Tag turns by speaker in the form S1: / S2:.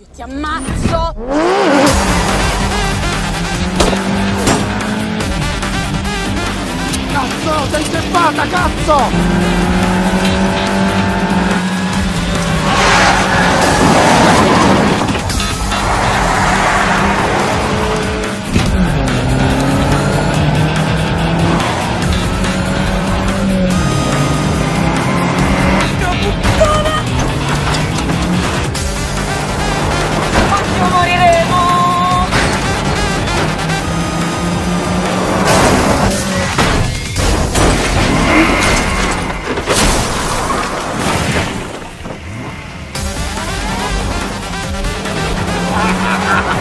S1: Io ti ammazzo!
S2: Cazzo, sei inceppata, cazzo! ha ha ha